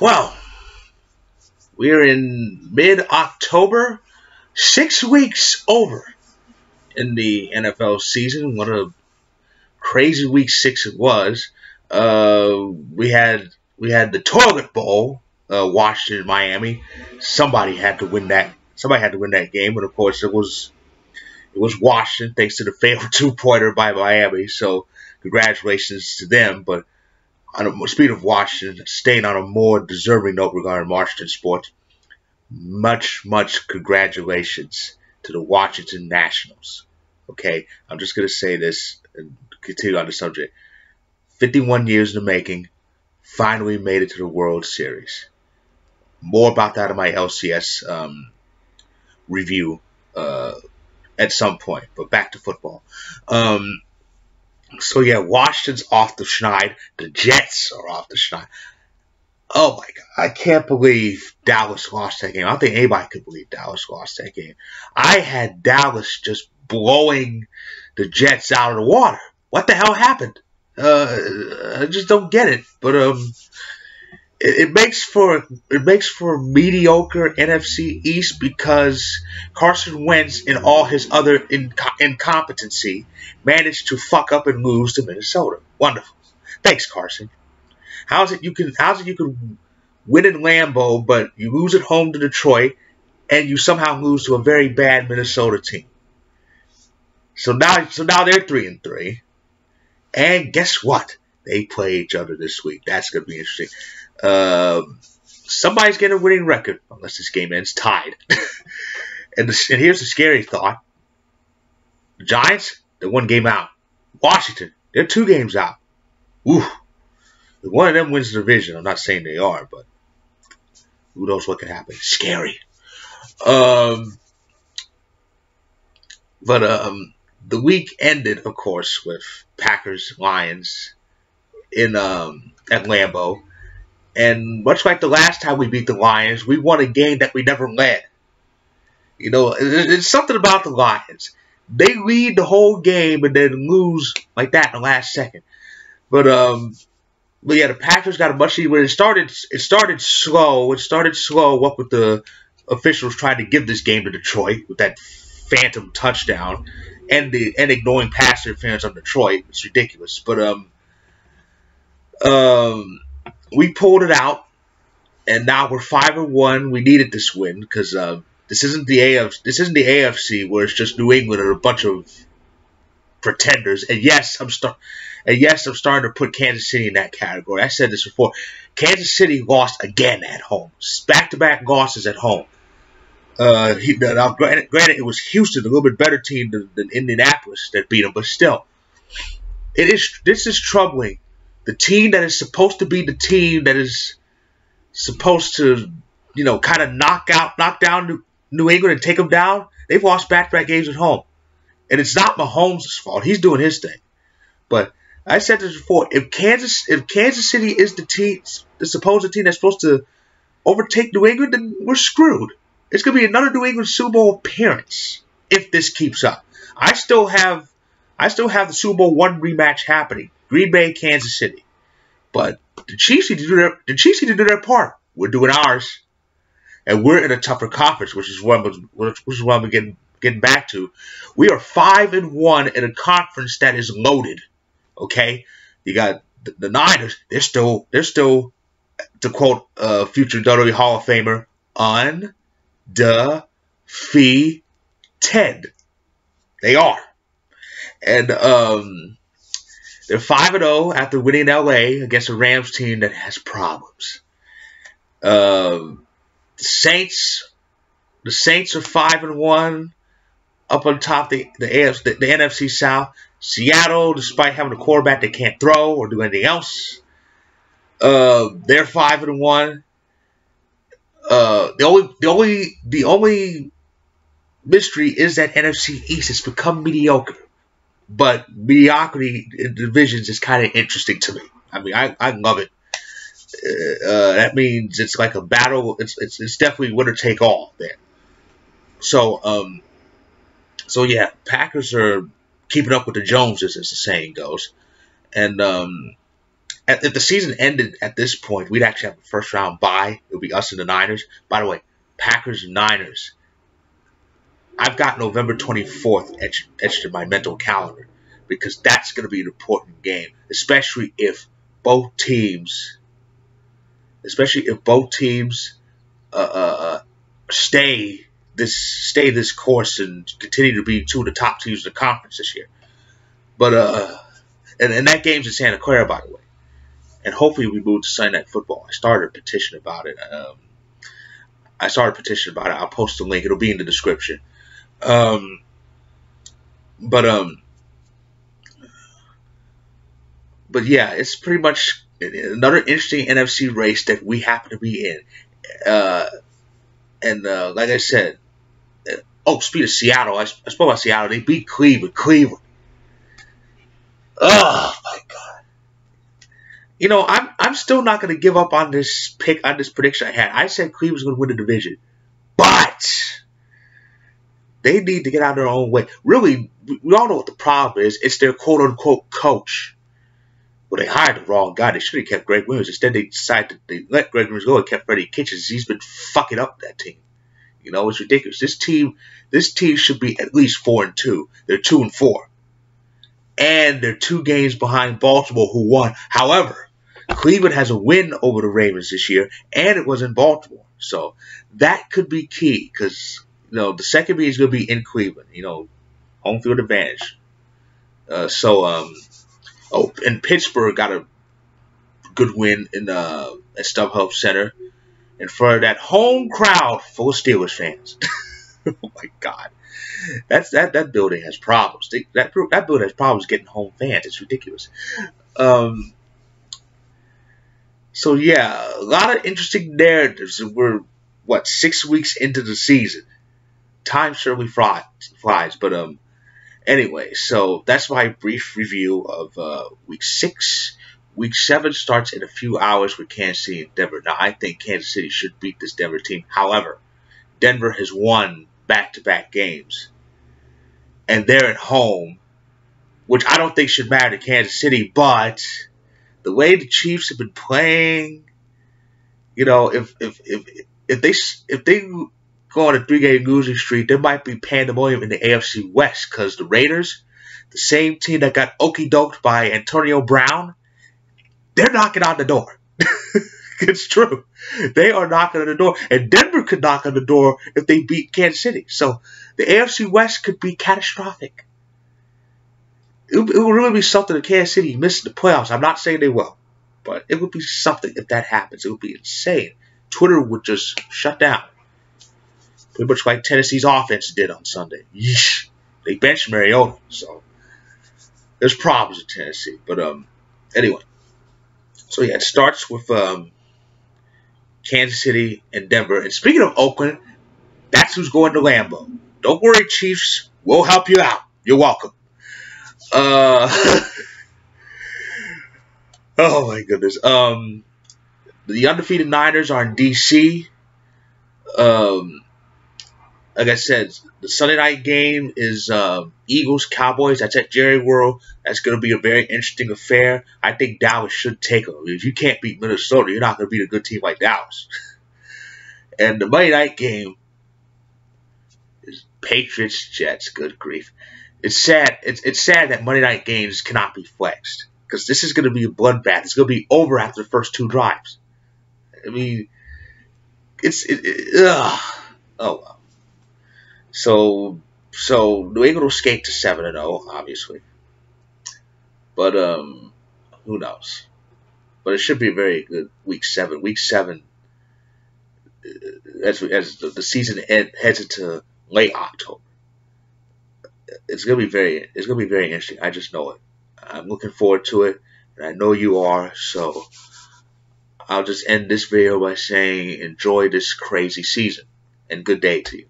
Well, we're in mid-October, six weeks over in the NFL season. What a crazy week six it was. Uh, we had we had the toilet bowl, uh, Washington, Miami. Somebody had to win that. Somebody had to win that game, and of course it was it was Washington, thanks to the failed two pointer by Miami. So congratulations to them. But on the speed of Washington, staying on a more deserving note regarding Washington sports, much much congratulations to the Washington Nationals. Okay, I'm just gonna say this and continue on the subject. 51 years in the making, finally made it to the World Series. More about that in my LCS um, review uh, at some point. But back to football. Um, so yeah, Washington's off the schneid. The Jets are off the schneid. Oh my god, I can't believe Dallas lost that game. I don't think anybody could believe Dallas lost that game. I had Dallas just blowing the Jets out of the water. What the hell happened? Uh, I just don't get it. But um, it, makes for it makes for mediocre NFC East because Carson Wentz, in all his other inco- incompetency, managed to fuck up and lose to Minnesota. Wonderful. Thanks, Carson. How's it you can how's it you can win in Lambeau, but you lose at home to Detroit, and you somehow lose to a very bad Minnesota team. So now so now they're three and three. And guess what? They play each other this week. That's going to be interesting. Um, somebody's getting a winning record, unless this game ends tied. and, the, and here's the scary thought. The Giants, they're one game out. Washington, they're two games out. Ooh. If one of them wins the division, I'm not saying they are, but who knows what could happen. Scary. Um, but um, the week ended, of course, with Packers Lions in um, at Lambeau, and much like the last time we beat the Lions, we won a game that we never led. You know, it's something about the Lions. They lead the whole game and then lose like that in the last second. But um, but yeah, the Packers got a much easier. It started it started slow. It started slow. What with the officials trying to give this game to Detroit with that phantom touchdown and the and ignoring pass interference on Detroit. It's ridiculous. But um um we pulled it out, and now we're five and one. We needed this win because uh, this isn't the AFC. This isn't the AFC where it's just New England and a bunch of pretenders. And yes, I'm start. And yes, I'm starting to put Kansas City in that category. I said this before. Kansas City lost again at home. Back-to-back losses at home. Uh, he, now, granted, granted, it was Houston, a little bit better team than, than Indianapolis that beat them, but still, it is. This is troubling. The team that is supposed to be the team that is supposed to, you know, kind of knock out, knock down New, England and take them down. They've lost back-to-back games at home, and it's not Mahomes' fault. He's doing his thing, but I said this before. If Kansas, if Kansas City is the team, the supposed team that's supposed to overtake New England, then we're screwed. It's going to be another New England Super Bowl appearance if this keeps up. I still have I still have the Super Bowl one rematch happening. Green Bay, Kansas City. But the Chiefs need to do their the Chiefs need to do their part. We're doing ours. And we're in a tougher conference, which is what I'm, which is what I'm getting getting back to. We are five and one in a conference that is loaded. Okay? You got the, the Niners, they're still they're still to quote uh, future WWE Hall of Famer, on defeated. They are. And um, they're 5 and 0 after winning LA against a Rams team that has problems. Um, the Saints, the Saints are 5 and 1 up on top the the, AFC, the, the NFC South. Seattle, despite having a quarterback that can't throw or do anything else, uh, they're five and one. Uh, the only the only the only mystery is that NFC East has become mediocre. But mediocrity in divisions is kind of interesting to me. I mean, I, I love it. Uh, uh, that means it's like a battle. It's, it's, it's definitely winner take all there. So, um, so yeah, Packers are keeping up with the Joneses, as the saying goes. And, um, if the season ended at this point, we'd actually have a first round bye. It would be us and the Niners. By the way, Packers and Niners. I've got November 24th etched, etched in my mental calendar because that's going to be an important game, especially if both teams, especially if both teams uh, uh, uh stay this stay this course and continue to be two of the top teams in the conference this year. But uh, and, and that game's in Santa Clara, by the way and hopefully we move to Sunday Night Football. I started a petition about it. Um, I started a petition about it. I'll post the link. It'll be in the description. Um, but um, but yeah, it's pretty much another interesting NFC race that we happen to be in. Uh, and uh, like I said, uh, oh, speed of Seattle. I, I spoke about Seattle. They beat Cleveland. Cleveland. Oh my God you know, I'm I'm still not going to give up on this pick on this prediction I had. I said Cleveland's going to win the division, they need to get out of their own way. Really, we all know what the problem is. It's their quote unquote coach. Well, they hired the wrong guy. They should have kept Gregg Williams. Instead, they decided they let Gregg Williams go and kept Freddie Kitchens. He's been fucking up that team. You know, it's ridiculous. This team, this team should be at least four and two. They're two and four, and they're two games behind Baltimore, who won. However, Cleveland has a win over the Ravens this year, and it was in Baltimore. So that could be key because you know the second meeting is going to be in Cleveland. You know, home field advantage. Uh, so um, oh, and Pittsburgh got a good win in uh, at StubHub Center in front of that home crowd full of Steelers fans. oh my God, that's that that building has problems. That that building has problems getting home fans. It's ridiculous. Um, so yeah, a lot of interesting narratives. We're what six weeks into the season. Time certainly flies, flies. But um, anyway, so that's my brief review of uh, week six. Week seven starts in a few hours with Kansas City and Denver. Now I think Kansas City should beat this Denver team. However, Denver has won back-to-back games, and they're at home, which I don't think should matter to Kansas City, but the way the Chiefs have been playing, you know, if if if if they if they go on a three game losing streak, there might be pandemonium in the AFC West because the Raiders, the same team that got okey doked by Antonio Brown, they're knocking on the door. it's true. They are knocking on the door. And Denver could knock on the door if they beat Kansas City. So the AFC West could be catastrophic it, it would really be something if Kansas City missed the playoffs. I'm not saying they will, but it would be something if that happens. It would be insane. Twitter would just shut down. Pretty much like Tennessee's offense did on Sunday. Yeesh. They benched Mariota, so there's problems in Tennessee. But um, anyway, so yeah, it starts with um, Kansas City and Denver. And speaking of Oakland, that's who's going to Lambeau. Don't worry, Chiefs. We'll help you out. You're welcome. Uh, oh my goodness. Um, the undefeated Niners are in DC. Um, like I said, the Sunday night game is uh, Eagles Cowboys. That's at Jerry World. That's going to be a very interesting affair. I think Dallas should take them. If you can't beat Minnesota, you're not going to beat a good team like Dallas. and the Monday night game is Patriots Jets. Good grief it's sad. It's, it's sad that Monday night games cannot be flexed because this is going to be a bloodbath. It's going to be over after the first two drives. I mean, it's it, it, oh well. So so New England will skate to seven and zero, oh, obviously, but um, who knows? But it should be a very good week seven. Week seven, uh, as as the season heads into late October it's gonna be very it's gonna be very interesting. I just know it. I'm looking forward to it, and I know you are. So I'll just end this video by saying enjoy this crazy season, and good day to you.